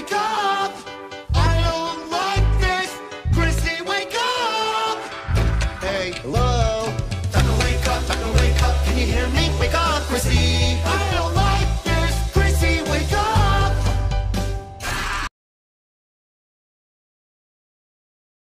wake up. Hey, hello.